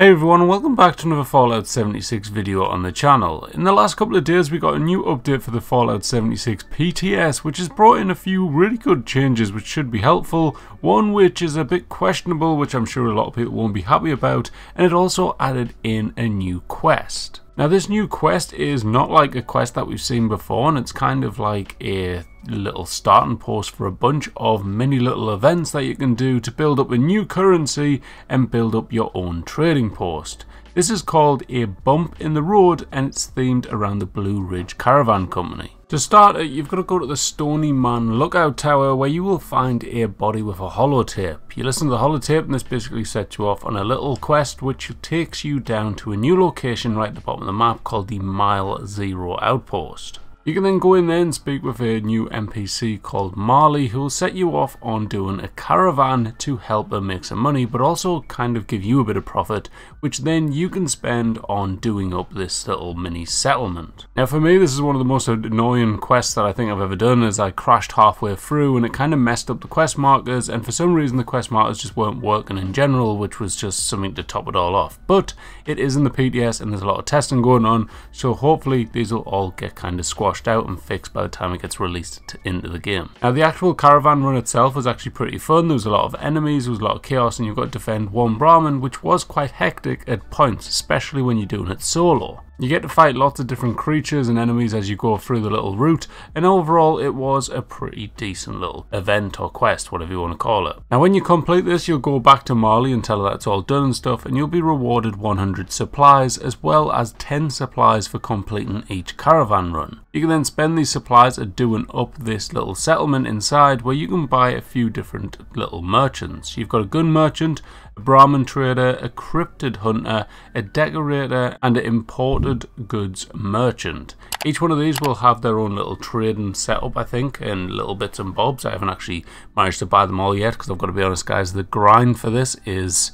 Hey everyone, welcome back to another Fallout 76 video on the channel. In the last couple of days we got a new update for the Fallout 76 PTS which has brought in a few really good changes which should be helpful, one which is a bit questionable which I'm sure a lot of people won't be happy about, and it also added in a new quest. Now this new quest is not like a quest that we've seen before and it's kind of like a little starting post for a bunch of mini little events that you can do to build up a new currency and build up your own trading post. This is called a bump in the road and it's themed around the Blue Ridge Caravan Company. To start it, you've got to go to the Stony Man Lookout Tower where you will find a body with a holotape. You listen to the holotape and this basically sets you off on a little quest which takes you down to a new location right at the bottom of the map called the Mile Zero Outpost. You can then go in there and speak with a new NPC called Marley who will set you off on doing a caravan to help her make some money but also kind of give you a bit of profit which then you can spend on doing up this little mini settlement. Now for me this is one of the most annoying quests that I think I've ever done as I crashed halfway through and it kind of messed up the quest markers and for some reason the quest markers just weren't working in general which was just something to top it all off. But it is in the PTS and there's a lot of testing going on so hopefully these will all get kind of squashed washed out and fixed by the time it gets released to, into the game. Now the actual caravan run itself was actually pretty fun, there was a lot of enemies, there was a lot of chaos and you've got to defend one Brahmin which was quite hectic at points, especially when you're doing it solo. You get to fight lots of different creatures and enemies as you go through the little route, and overall it was a pretty decent little event or quest, whatever you want to call it. Now when you complete this, you'll go back to Marley and tell her that's all done and stuff, and you'll be rewarded 100 supplies, as well as 10 supplies for completing each caravan run. You can then spend these supplies at doing up this little settlement inside, where you can buy a few different little merchants. You've got a gun merchant, a Brahmin trader, a cryptid hunter, a decorator, and an imported goods merchant. Each one of these will have their own little trading setup, I think, and little bits and bobs. I haven't actually managed to buy them all yet because I've got to be honest, guys. The grind for this is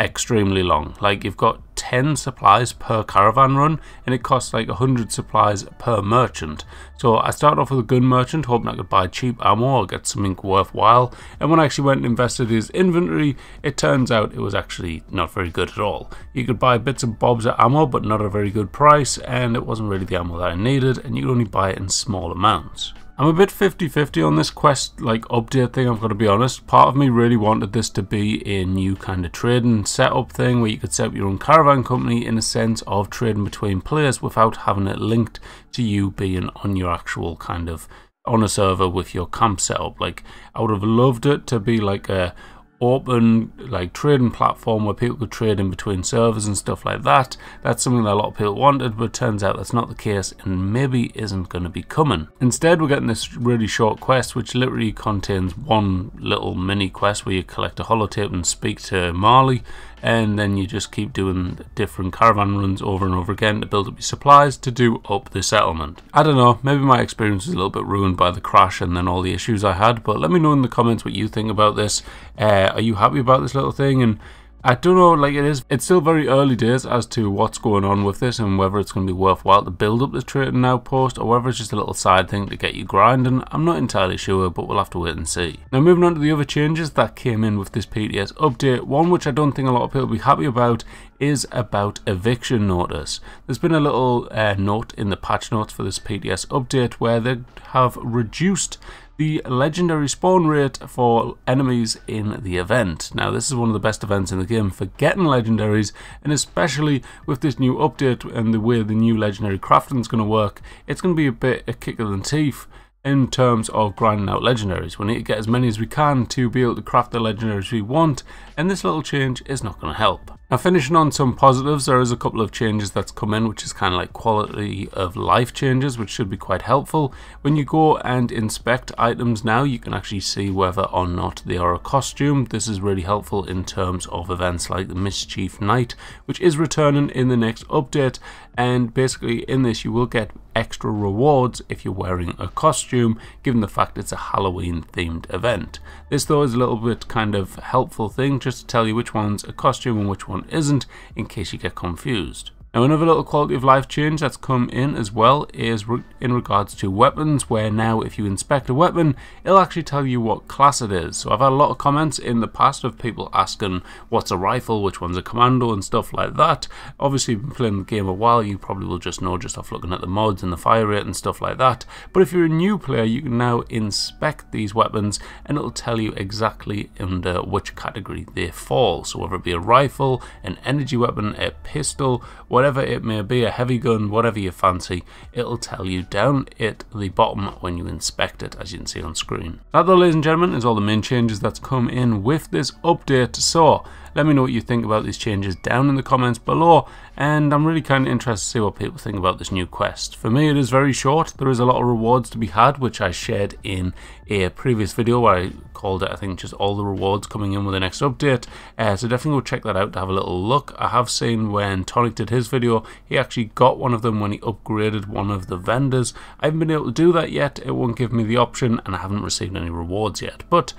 extremely long. Like you've got 10 supplies per caravan run and it costs like 100 supplies per merchant. So I started off with a gun merchant hoping I could buy cheap ammo or get something worthwhile and when I actually went and invested his inventory it turns out it was actually not very good at all. You could buy bits and bobs of ammo but not at a very good price and it wasn't really the ammo that I needed and you could only buy it in small amounts. I'm a bit 50-50 on this quest like update thing, I've got to be honest. Part of me really wanted this to be a new kind of trading setup thing where you could set up your own caravan company in a sense of trading between players without having it linked to you being on your actual kind of on a server with your camp setup. Like I would have loved it to be like a open like trading platform where people could trade in between servers and stuff like that. That's something that a lot of people wanted, but turns out that's not the case and maybe isn't going to be coming. Instead, we're getting this really short quest, which literally contains one little mini quest where you collect a holotape and speak to Marley and then you just keep doing different caravan runs over and over again to build up your supplies to do up the settlement. I don't know, maybe my experience is a little bit ruined by the crash and then all the issues I had, but let me know in the comments what you think about this. Uh, are you happy about this little thing? And I don't know, like it is, it's still very early days as to what's going on with this and whether it's going to be worthwhile to build up this now, post, or whether it's just a little side thing to get you grinding. I'm not entirely sure, but we'll have to wait and see. Now moving on to the other changes that came in with this PTS update, one which I don't think a lot of people will be happy about is about eviction notice. There's been a little uh, note in the patch notes for this PTS update where they have reduced the legendary spawn rate for enemies in the event. Now this is one of the best events in the game for getting legendaries and especially with this new update and the way the new legendary crafting is going to work, it's going to be a bit a kick of the teeth in terms of grinding out legendaries. We need to get as many as we can to be able to craft the legendaries we want, and this little change is not going to help. Now finishing on some positives, there is a couple of changes that's come in, which is kind of like quality of life changes, which should be quite helpful. When you go and inspect items now, you can actually see whether or not they are a costume. This is really helpful in terms of events like the Mischief Night, which is returning in the next update. And basically in this, you will get extra rewards if you're wearing a costume, given the fact it's a Halloween themed event. This though is a little bit kind of helpful thing just to tell you which one's a costume and which one isn't in case you get confused. Now another little quality of life change that's come in as well is re in regards to weapons where now if you inspect a weapon it'll actually tell you what class it is. So I've had a lot of comments in the past of people asking what's a rifle, which one's a commando and stuff like that. Obviously if you've been playing the game a while you probably will just know just off looking at the mods and the fire rate and stuff like that. But if you're a new player you can now inspect these weapons and it'll tell you exactly under which category they fall. So whether it be a rifle, an energy weapon, a pistol, whatever it may be, a heavy gun, whatever you fancy, it'll tell you down at the bottom when you inspect it, as you can see on screen. That though, ladies and gentlemen, is all the main changes that's come in with this update. So, let me know what you think about these changes down in the comments below and I'm really kind of interested to see what people think about this new quest. For me it is very short, there is a lot of rewards to be had which I shared in a previous video where I called it I think just all the rewards coming in with the next update uh, so definitely go check that out to have a little look. I have seen when Tonic did his video he actually got one of them when he upgraded one of the vendors. I haven't been able to do that yet, it won't give me the option and I haven't received any rewards yet but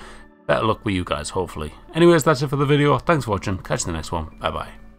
better luck with you guys hopefully. Anyways, that's it for the video. Thanks for watching. Catch you in the next one. Bye bye.